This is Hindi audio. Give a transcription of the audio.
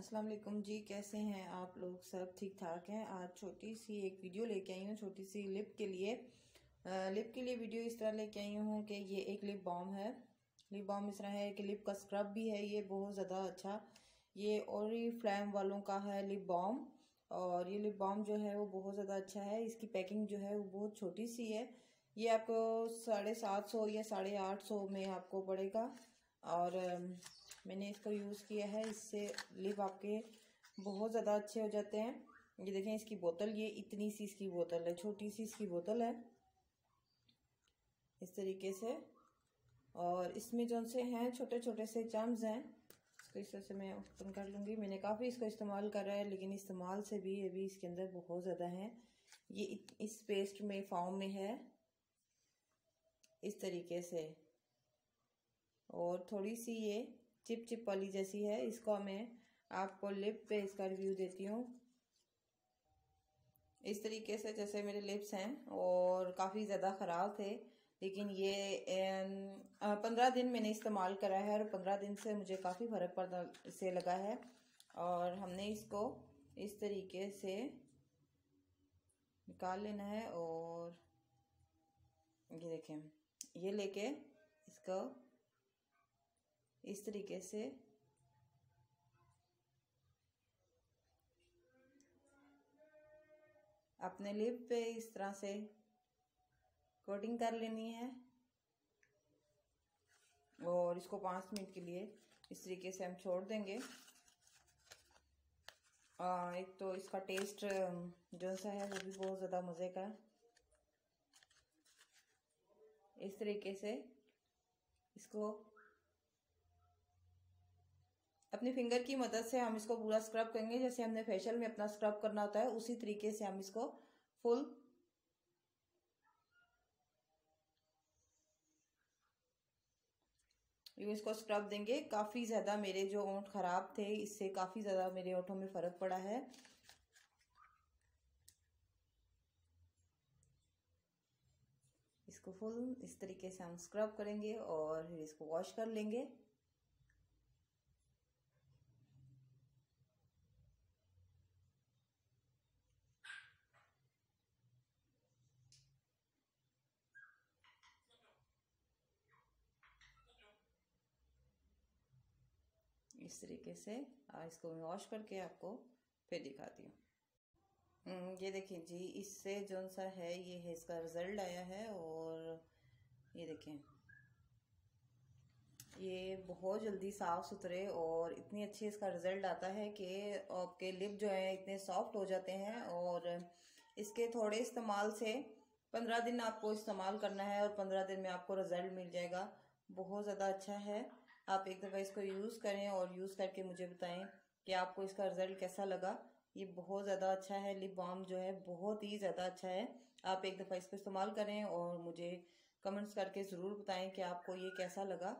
अस्सलाम वालेकुम जी कैसे हैं आप लोग? सब ठीक ठाक हैं। आज छोटी सी एक वीडियो लेके आई हूँ छोटी सी लिप के लिए। आ, लिप के लिए वीडियो इस तरह लेके आई हूँ कि ये एक लिप बॉम है। लिप बॉम इस तरह है कि लिप का स्क्रब भी है ये बहुत ज़्यादा अच्छा। ये और फ्लैम वालों का है लिप बॉम। और ये लिप बॉम जो है वो बहुत ज़्यादा अच्छा है। इसकी पैकिंग जो है वो बहुत छोटी सी है। ये आपको साढ़े सात सौ या साढ़े आठ सौ में आपको पड़ेगा। और मैंने इसको यूज़ किया है, इससे लिप आपके बहुत ज़्यादा अच्छे हो जाते हैं। ये देखें, इसकी बोतल, ये इतनी सी इसकी बोतल है, छोटी सी इसकी बोतल है। इस तरीके से। और इसमें जो से हैं छोटे छोटे से चम्स हैं, इसको इस तरह से मैं ओपन कर लूँगी। मैंने काफ़ी इसको इस्तेमाल करा है, लेकिन इस्तेमाल से भी अभी इसके अंदर बहुत ज़्यादा है। ये इस पेस्ट में फॉर्म में है। इस तरीके से। और थोड़ी सी ये चिप चिप वाली जैसी है, इसको मैं आपको लिप पे इसका रिव्यू देती हूँ। इस तरीके से जैसे मेरे लिप्स हैं और काफ़ी ज़्यादा ख़राब थे, लेकिन ये पंद्रह दिन मैंने इस्तेमाल करा है और पंद्रह दिन से मुझे काफ़ी फ़र्क पड़ से लगा है। और हमने इसको इस तरीके से निकाल लेना है और ये देखें, ये लेके इसको इस तरीके से। अपने लिप पे इस तरह से कोटिंग कर लेनी है। और इसको पाँच मिनट के लिए इस तरीके से हम छोड़ देंगे। आ, एक तो इसका टेस्ट जो सा है वो भी बहुत ज़्यादा मज़े का इस तरीके से इसको अपनी फिंगर की मदद से हम इसको पूरा स्क्रब करेंगे। जैसे हमने फेशियल में अपना स्क्रब करना होता है, उसी तरीके से हम इसको फुल इसको स्क्रब देंगे, काफ़ी ज़्यादा मेरे जो ओंठ ख़राब थे, इससे काफ़ी ज़्यादा मेरे ओंठों में फ़र्क पड़ा है। इसको फुल इस तरीके से हम स्क्रब करेंगे और फिर इसको वॉश कर लेंगे। इस तरीके से इसको मैं वॉश करके आपको फिर दिखाती हूँ। हम्म, ये देखिए जी इससे जो सा है ये है इसका रिज़ल्ट आया है और ये देखें। ये बहुत जल्दी साफ़ सुथरे और इतनी अच्छी इसका रिज़ल्ट आता है कि आपके लिप जो है इतने सॉफ्ट हो जाते हैं और इसके थोड़े इस्तेमाल से पंद्रह दिन आपको इस्तेमाल करना है और पंद्रह दिन में आपको रिज़ल्ट मिल जाएगा। बहुत ज़्यादा अच्छा है। आप एक दफ़ा इसको यूज़ करें और यूज़ करके मुझे बताएँ कि आपको इसका रिज़ल्ट कैसा लगा। ये बहुत ज़्यादा अच्छा है लिप बाम जो है बहुत ही ज़्यादा अच्छा है। आप एक दफ़ा इसको इस्तेमाल करें और मुझे कमेंट्स करके ज़रूर बताएँ कि आपको ये कैसा लगा।